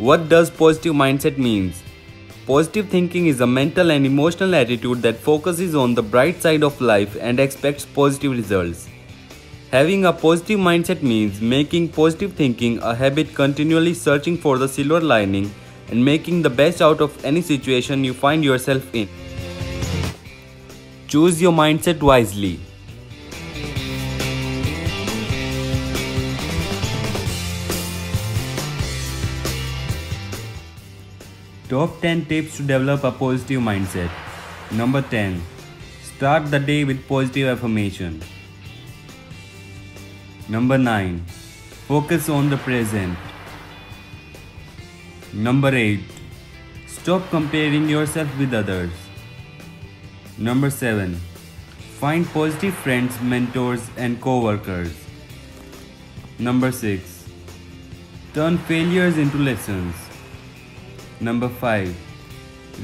What does positive mindset means? Positive thinking is a mental and emotional attitude that focuses on the bright side of life and expects positive results. Having a positive mindset means making positive thinking a habit, continually searching for the silver lining and making the best out of any situation you find yourself in. Choose your mindset wisely. Top 10 tips to develop a positive mindset. Number 10. Start the day with positive affirmation. Number 9. Focus on the present. Number 8. Stop comparing yourself with others. Number 7. Find positive friends, mentors, and co workers. Number 6. Turn failures into lessons. Number 5.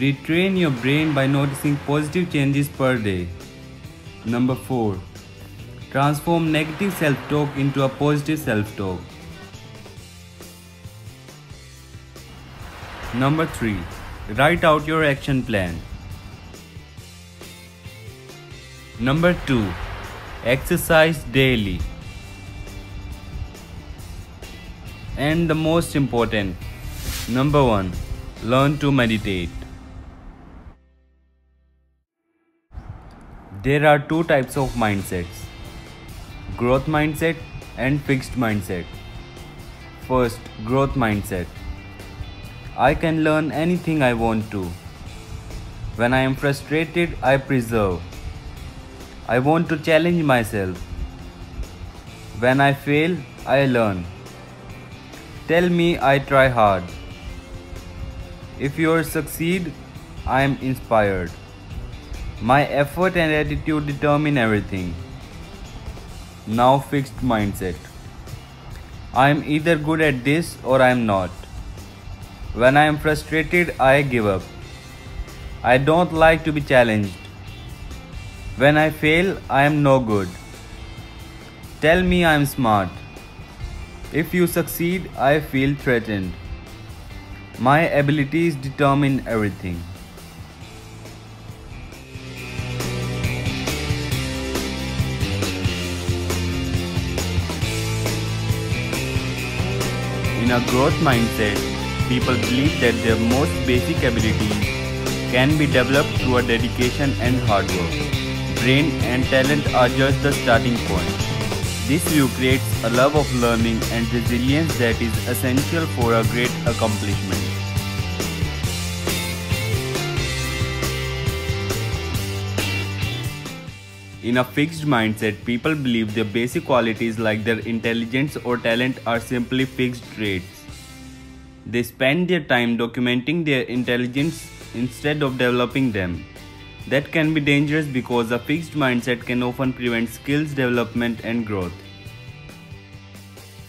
Retrain your brain by noticing positive changes per day. Number 4. Transform negative self talk into a positive self talk. Number 3. Write out your action plan. Number 2. Exercise daily. And the most important, number 1 Learn to meditate. There are two types of mindsets growth mindset and fixed mindset. First, growth mindset. I can learn anything I want to. When I am frustrated, I preserve. I want to challenge myself. When I fail, I learn. Tell me I try hard. If you succeed, I am inspired. My effort and attitude determine everything. Now, fixed mindset. I am either good at this or I am not. When I am frustrated, I give up. I don't like to be challenged. When I fail, I am no good. Tell me I am smart. If you succeed, I feel threatened. My abilities determine everything. In a growth mindset, people believe that their most basic abilities can be developed through a dedication and hard work. Brain and talent are just the starting point. This view creates a love of learning and resilience that is essential for a great accomplishment. In a fixed mindset, people believe their basic qualities like their intelligence or talent are simply fixed traits. They spend their time documenting their intelligence instead of developing them. That can be dangerous because a fixed mindset can often prevent skills development and growth.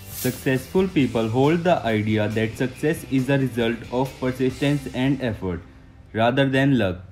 Successful people hold the idea that success is a result of persistence and effort rather than luck.